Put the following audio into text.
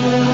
Thank you.